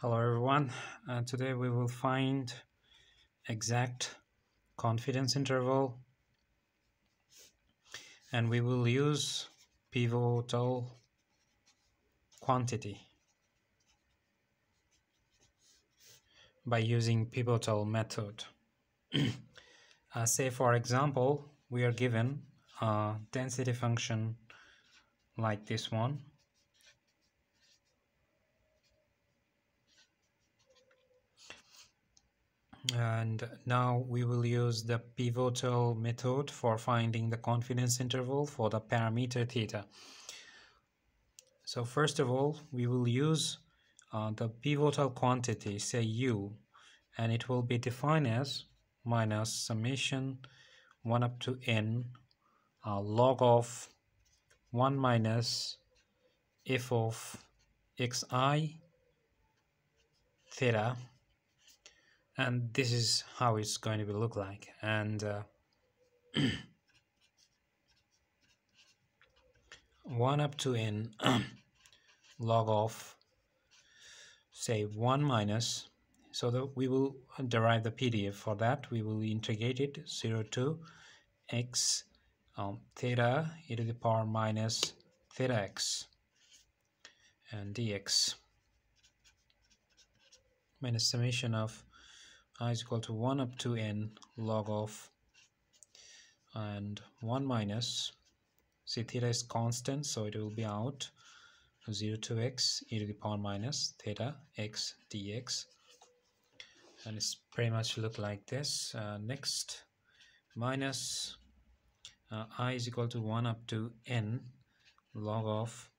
Hello everyone. Uh, today we will find exact confidence interval and we will use pivotal quantity by using pivotal method. uh, say for example we are given a density function like this one and now we will use the pivotal method for finding the confidence interval for the parameter theta. So first of all we will use uh, the pivotal quantity say u and it will be defined as minus summation 1 up to n uh, log of 1 minus f of xi theta and this is how it's going to be look like. And uh, 1 up to n log of say 1 minus so that we will derive the PDF for that. We will integrate it 0 to x um, theta e to the power minus theta x and dx. Minus summation of i is equal to 1 up to n log of and 1 minus see theta is constant so it will be out 0 to x e to the power minus theta x dx. And it's pretty much look like this. Uh, next minus uh, i is equal to 1 up to n log of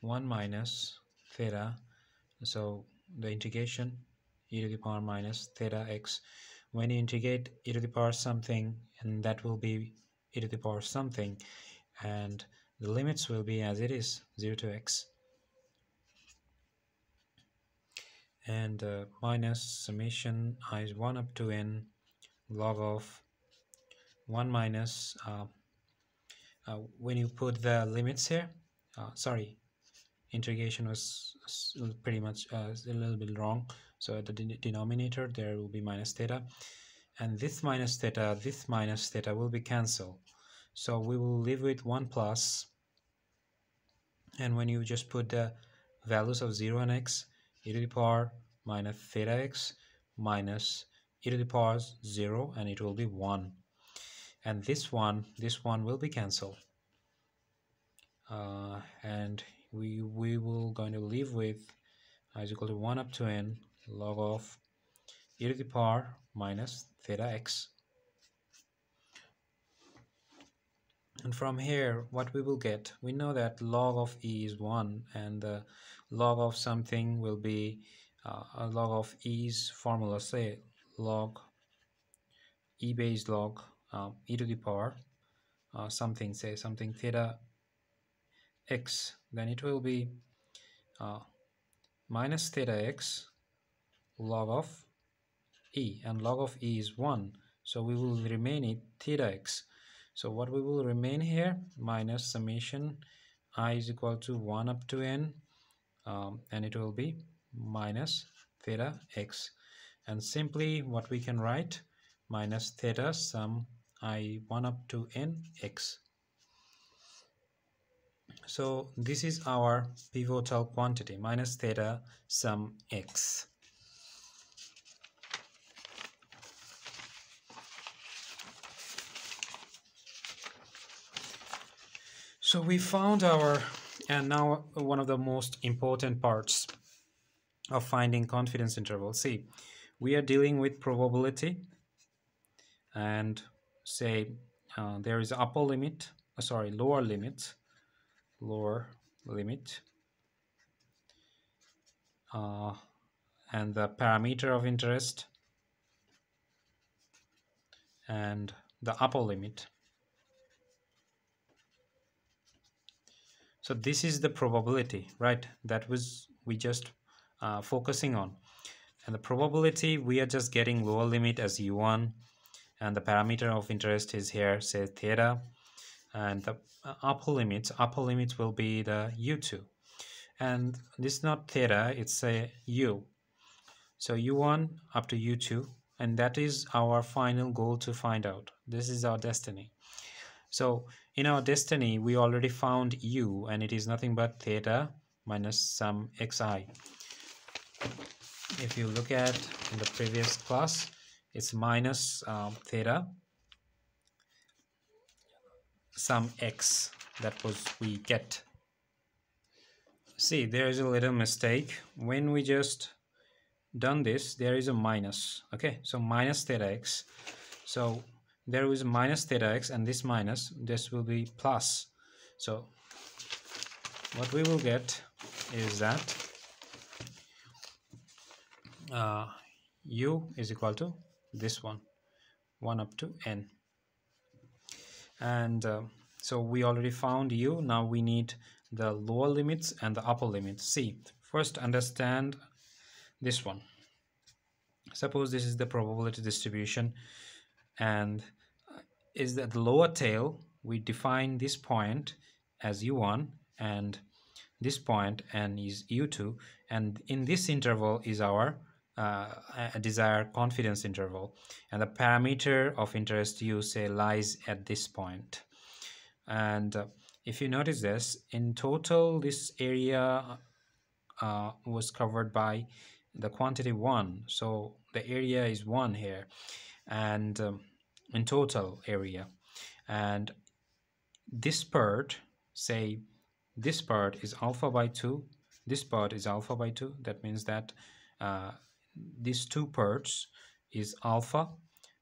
1 minus theta. So the integration e to the power minus theta x. When you integrate e to the power something and that will be e to the power something and the limits will be as it is 0 to x. And uh, minus summation i is 1 up to n log of 1 minus uh, uh, when you put the limits here uh, sorry integration was pretty much uh, a little bit wrong so at the denominator there will be minus theta. And this minus theta this minus theta will be cancelled. So we will leave with 1 plus. plus and when you just put the values of 0 and x e to the power minus theta x minus e to the power 0 and it will be 1 and this one this one will be cancelled. Uh, and we we will going to leave with is equal to 1 up to n log of e to the power minus theta x. And from here what we will get we know that log of e is 1 and the log of something will be uh, a log of e's formula say log e base log um, e to the power uh, something say something theta x. Then it will be uh, minus theta x log of e and log of e is 1 so we will remain it theta x. So what we will remain here minus summation i is equal to 1 up to n um, and it will be minus theta x. And simply what we can write minus theta sum i 1 up to n x. So this is our pivotal quantity minus theta sum x So we found our, and now one of the most important parts of finding confidence interval. See, we are dealing with probability and say uh, there is upper limit, uh, sorry, lower limit, lower limit, uh, and the parameter of interest and the upper limit. So this is the probability, right? That was we just uh, focusing on. And the probability, we are just getting lower limit as u1. And the parameter of interest is here, say theta. And the uh, upper limits, upper limits will be the u2. and this is not theta it's a u so u1 up to u2 and that is our final goal to find out this is our destiny so in our destiny we already found u and it is nothing but theta minus sum xi. If you look at in the previous class it's minus um, theta sum x. That was we get. See there is a little mistake. When we just done this there is a minus. Okay so minus theta x. So there is minus theta x and this minus this will be plus. So what we will get is that uh, u is equal to this one 1 up to n. And uh, so we already found u. Now we need the lower limits and the upper limits. See first understand this one. Suppose this is the probability distribution and is that the lower tail we define this point as u1 and this point and is u2 and in this interval is our uh, desired confidence interval. And the parameter of interest u say lies at this point. And uh, if you notice this in total this area uh, was covered by the quantity 1 so the area is 1 here. And um, in total area. And this part say this part is alpha by 2 this part is alpha by 2 that means that uh, these two parts is alpha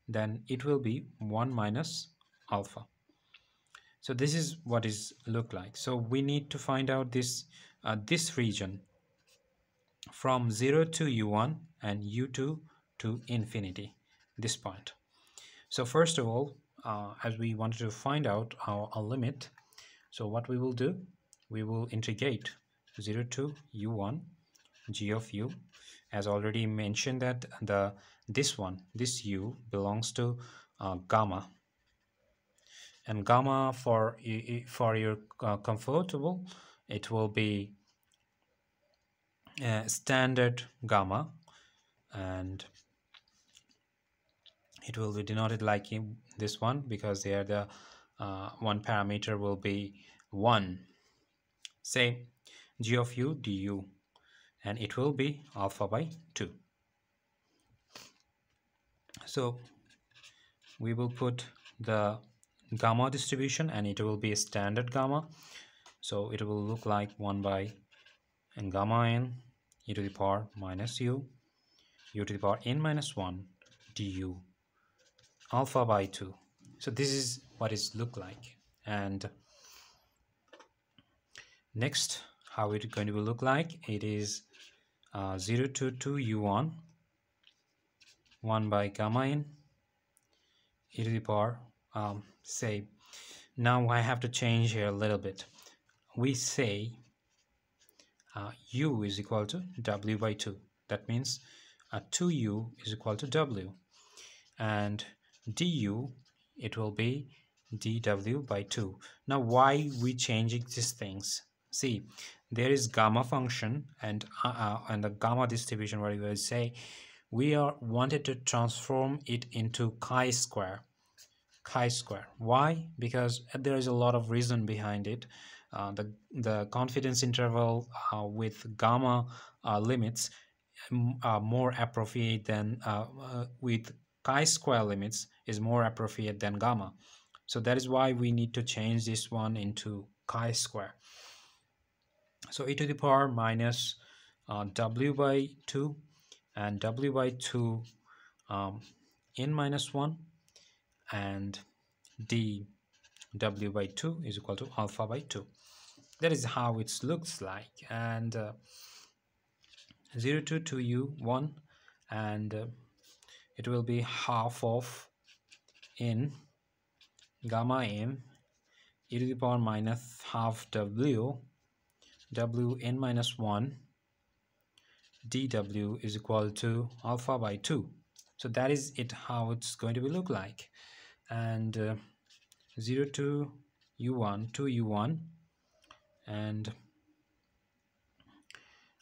then it will be 1 minus alpha. So this is what is look like. So we need to find out this uh, this region from 0 to u1 and u2 to infinity this point so first of all uh, as we wanted to find out our, our limit so what we will do we will integrate 0 to u1 g of u. As already mentioned that the this one this u belongs to uh, gamma. And gamma for for your uh, comfortable it will be uh, standard gamma. And it will be denoted like in this one because there the uh, one parameter will be 1 say g of u du and it will be alpha by 2 so we will put the gamma distribution and it will be a standard gamma. So it will look like 1 by and gamma n e to the power minus u u to the power n minus 1 du alpha by 2 so this is what it look like. And next how it going to look like? It is uh, 0 to 2 u1 1 by gamma n e to the power um, say. Now I have to change here a little bit. We say uh, u is equal to w by 2 that means uh, 2u is equal to w. And du it will be dw by 2 now why we changing these things? See there is gamma function and uh, uh, and the gamma distribution where you will say we are wanted to transform it into chi square chi square. Why? Because there is a lot of reason behind it. Uh, the the confidence interval uh, with gamma uh, limits are more appropriate than uh, uh, with chi square limits is more appropriate than gamma. So that is why we need to change this one into chi square so e to the power minus uh, w by 2 and w by 2 um, n minus 1 and d w by 2 is equal to alpha by 2 that is how it looks like. And uh, 0 to 2u 1 and uh, it will be half of n gamma m e to the power minus half w w n minus 1 dw is equal to alpha by 2 so that is it how it's going to be look like. And uh, 0 to u1 to u1 and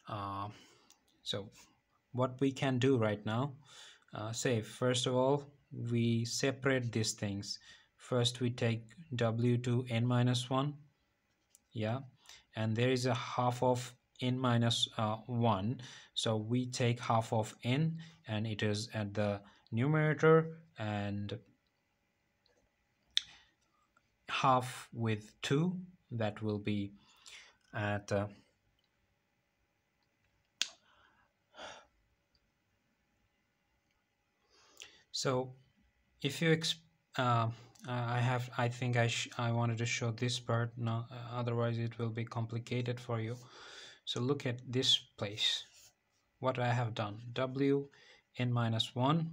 uh, so what we can do right now uh, say first of all we separate these things. First we take w to n minus 1 yeah? And there is a half of n minus, uh, 1 so we take half of n and it is at the numerator and half with 2 that will be at uh, so if you uh, I have I think I I wanted to show this part now uh, otherwise it will be complicated for you. So look at this place what I have done w n minus 1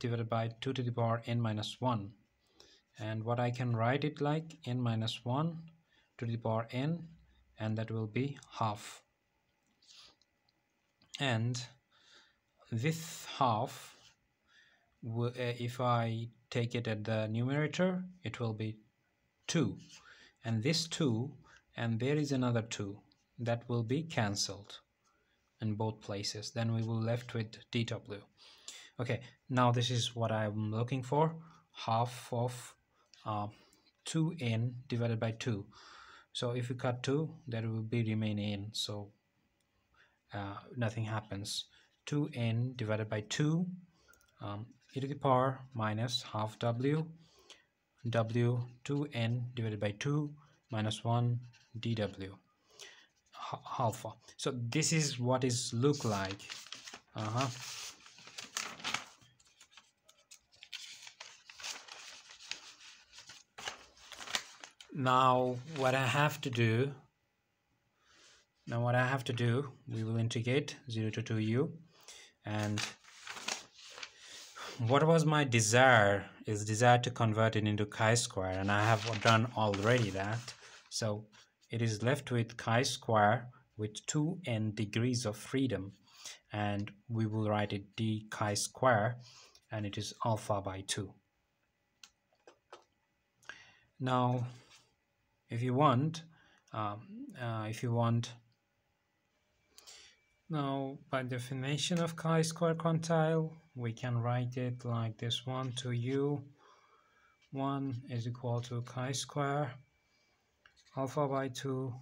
divided by 2 to the power n minus 1 and what I can write it like n minus 1 to the power n and that will be half. And this half if I take it at the numerator it will be 2 and this 2 and there is another 2 that will be cancelled in both places. Then we will left with dw okay now this is what I'm looking for. Half of uh, 2n divided by 2 so if you cut 2 that will be remain n. So uh, nothing happens. 2n divided by 2 um, e to the power minus half w w 2n divided by 2 minus 1 dw alpha so this is what is look like uh -huh. now what I have to do now what I have to do we will integrate 0 to 2u and what was my desire is desire to convert it into chi-square and I have done already that. So it is left with chi-square with 2n degrees of freedom and we will write it d chi-square and it is alpha by 2 now if you want um, uh, if you want now by definition of chi-square quantile we can write it like this one to u 1 is equal to chi-square alpha by 2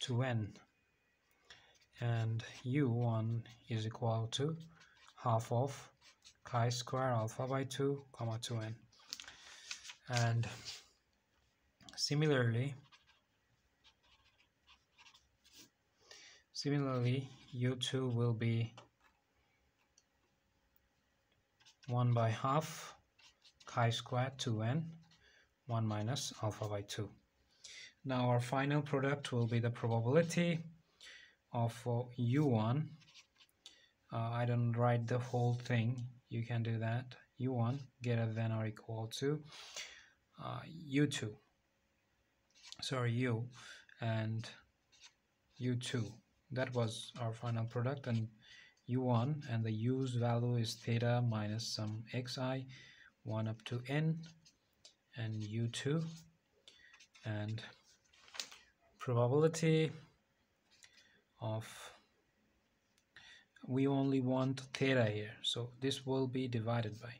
to n. And u1 is equal to half of chi-square alpha by 2 comma 2n and Similarly, similarly u2 will be 1 by half chi squared 2n 1 minus alpha by 2 now our final product will be the probability of uh, u1 uh, I don't write the whole thing. You can do that. u1 greater than or equal to uh, u2 sorry u and u2 that was our final product and u1 and the u's value is theta minus sum xi 1 up to n and u2 and probability of we only want theta here. So this will be divided by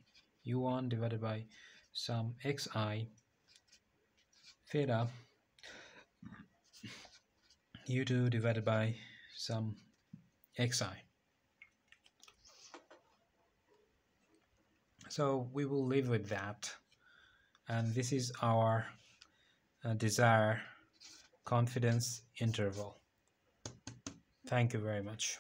u1 divided by sum xi theta u2 divided by sum xi. So we will live with that and this is our uh, desire confidence interval. Thank you very much.